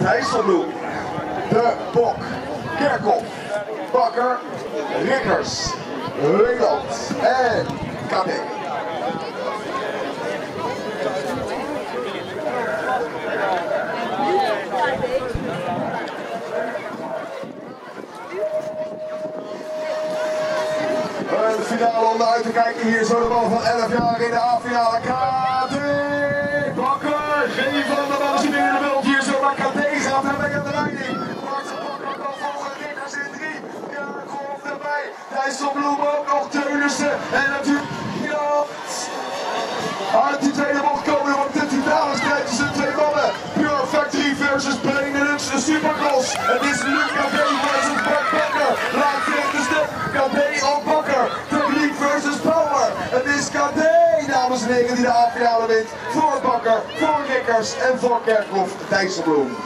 Dijsselbloem, De Bok, Kerkhoff, Bakker, Rikkers, Leland en Kadek. En de finale om naar uit te kijken. Hier zo de bal van 11 jaar in de A-finale. Erbij. Dijsselbloem ook nog Teunissen. En natuurlijk ja, uit die tweede bocht komen. Want de finale strijd tussen de twee mannen. Pure Factory versus Benelux Supercross. Het is nu KD versus Bart Bakker. Laat tegen de step. KD op Bakker. Techniek versus Power. Het is KD, dames en heren, die de A-finale wint. Voor Bakker, voor Rikkers en voor Kerkhoff Dijsselbloem.